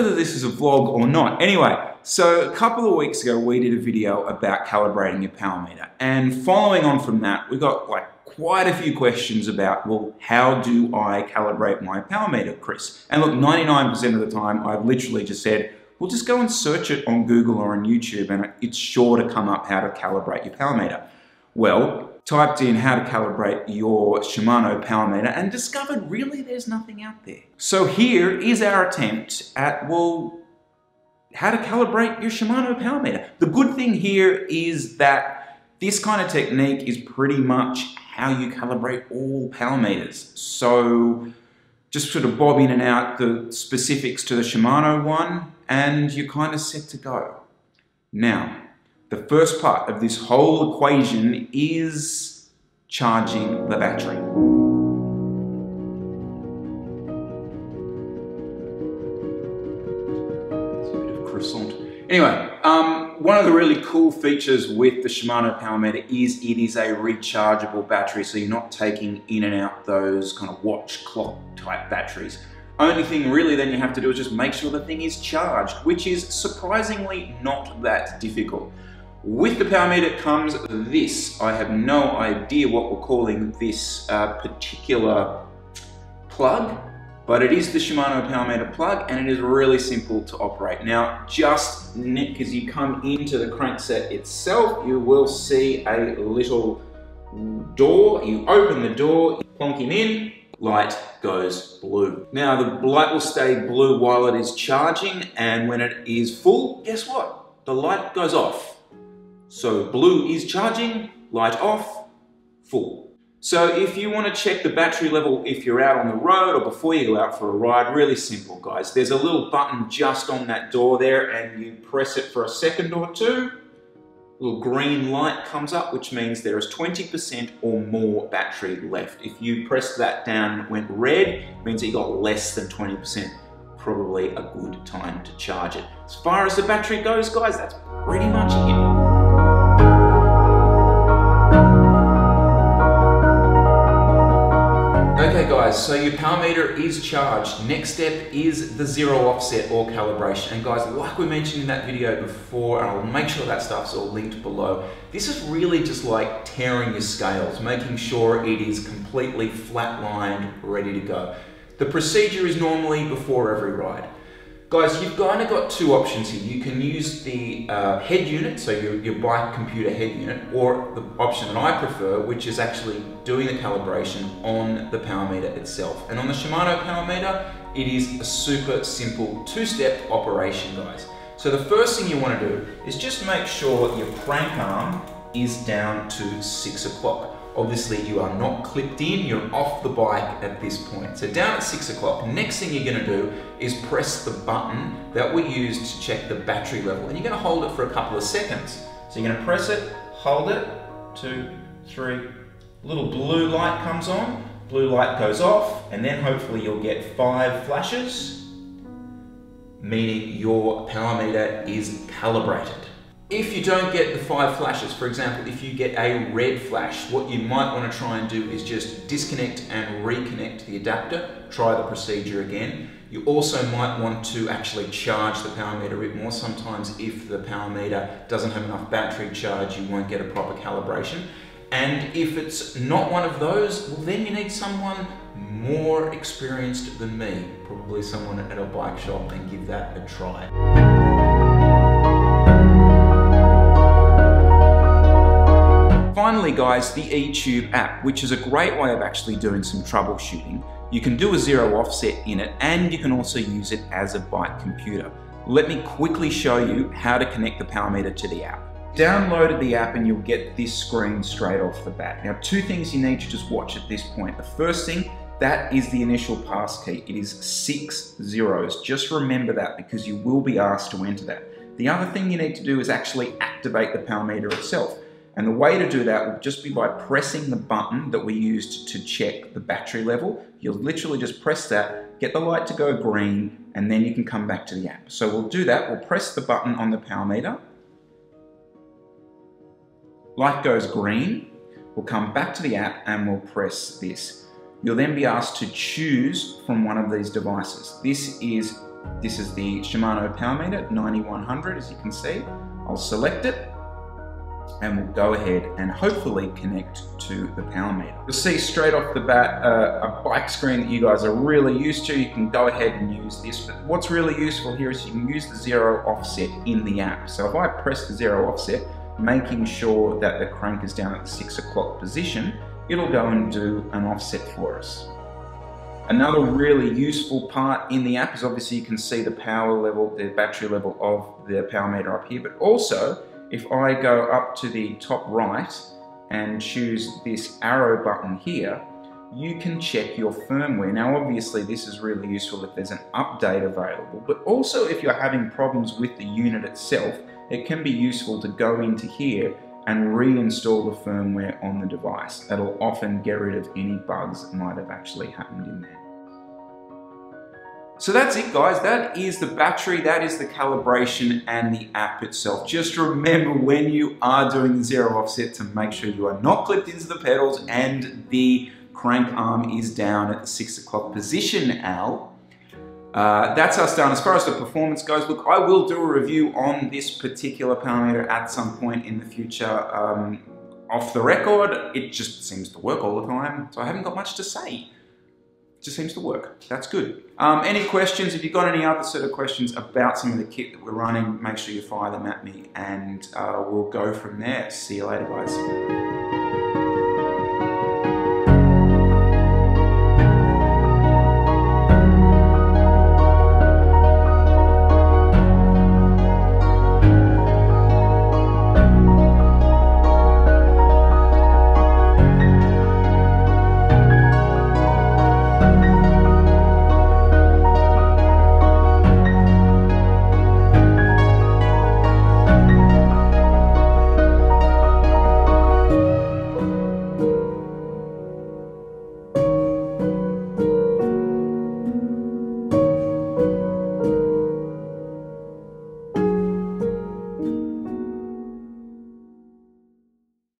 whether this is a vlog or not. Anyway, so a couple of weeks ago, we did a video about calibrating your power meter. And following on from that, we got like quite a few questions about, well, how do I calibrate my power meter, Chris? And look, 99% of the time, I've literally just said, well, just go and search it on Google or on YouTube and it's sure to come up how to calibrate your power meter. Well, typed in how to calibrate your Shimano power meter and discovered really there's nothing out there. So here is our attempt at, well, how to calibrate your Shimano power meter. The good thing here is that this kind of technique is pretty much how you calibrate all power meters. So just sort of bob in and out the specifics to the Shimano one and you're kind of set to go. Now, the first part of this whole equation is charging the battery. Anyway, um, one of the really cool features with the Shimano Power Meter is it is a rechargeable battery, so you're not taking in and out those kind of watch clock type batteries. Only thing really then you have to do is just make sure the thing is charged, which is surprisingly not that difficult. With the power meter comes this. I have no idea what we're calling this uh, particular plug, but it is the Shimano power meter plug and it is really simple to operate. Now, just as you come into the crankset itself, you will see a little door. You open the door, plonk him in, light goes blue. Now the light will stay blue while it is charging and when it is full, guess what? The light goes off. So blue is charging, light off, full. So if you want to check the battery level if you're out on the road or before you go out for a ride, really simple guys. There's a little button just on that door there and you press it for a second or two little green light comes up, which means there is 20% or more battery left. If you press that down and went red, it means that you got less than 20%. Probably a good time to charge it. As far as the battery goes, guys, that's pretty much it. Guys, so your power meter is charged. Next step is the zero offset or calibration. And guys, like we mentioned in that video before, and I'll make sure that stuff's all linked below, this is really just like taring your scales, making sure it is completely flat-lined, ready to go. The procedure is normally before every ride. Guys, you've kind of got two options here. You can use the uh, head unit, so your, your bike computer head unit, or the option that I prefer, which is actually doing the calibration on the power meter itself. And on the Shimano power meter, it is a super simple two-step operation, guys. So the first thing you want to do is just make sure your crank arm is down to six o'clock. Obviously you are not clipped in, you're off the bike at this point. So down at six o'clock, next thing you're gonna do is press the button that we use to check the battery level. And you're gonna hold it for a couple of seconds. So you're gonna press it, hold it, two, three, little blue light comes on, blue light goes off, and then hopefully you'll get five flashes, meaning your power meter is calibrated. If you don't get the five flashes, for example, if you get a red flash, what you might want to try and do is just disconnect and reconnect the adapter, try the procedure again. You also might want to actually charge the power meter a bit more. Sometimes if the power meter doesn't have enough battery charge, you won't get a proper calibration. And if it's not one of those, well then you need someone more experienced than me, probably someone at a bike shop and give that a try. Finally guys, the eTube app, which is a great way of actually doing some troubleshooting. You can do a zero offset in it and you can also use it as a bike computer. Let me quickly show you how to connect the power meter to the app. Downloaded the app and you'll get this screen straight off the bat. Now two things you need to just watch at this point. The first thing, that is the initial pass key. It is six zeros. Just remember that because you will be asked to enter that. The other thing you need to do is actually activate the power meter itself. And the way to do that will just be by pressing the button that we used to check the battery level. You'll literally just press that, get the light to go green, and then you can come back to the app. So we'll do that. We'll press the button on the power meter. Light goes green. We'll come back to the app and we'll press this. You'll then be asked to choose from one of these devices. This is This is the Shimano Power Meter 9100 as you can see. I'll select it and we'll go ahead and hopefully connect to the power meter. You'll see straight off the bat uh, a bike screen that you guys are really used to. You can go ahead and use this, but what's really useful here is you can use the zero offset in the app. So if I press the zero offset, making sure that the crank is down at the six o'clock position, it'll go and do an offset for us. Another really useful part in the app is obviously you can see the power level, the battery level of the power meter up here, but also if I go up to the top right and choose this arrow button here, you can check your firmware. Now obviously this is really useful if there's an update available, but also if you're having problems with the unit itself, it can be useful to go into here and reinstall the firmware on the device. That'll often get rid of any bugs that might have actually happened in there. So that's it guys, that is the battery, that is the calibration and the app itself. Just remember when you are doing the zero offset to make sure you are not clipped into the pedals and the crank arm is down at the six o'clock position, Al. Uh, that's us done. As far as the performance goes, look, I will do a review on this particular power meter at some point in the future. Um, off the record, it just seems to work all the time, so I haven't got much to say just seems to work. That's good. Um, any questions? If you've got any other sort of questions about some of the kit that we're running, make sure you fire them at me and uh, we'll go from there. See you later, guys.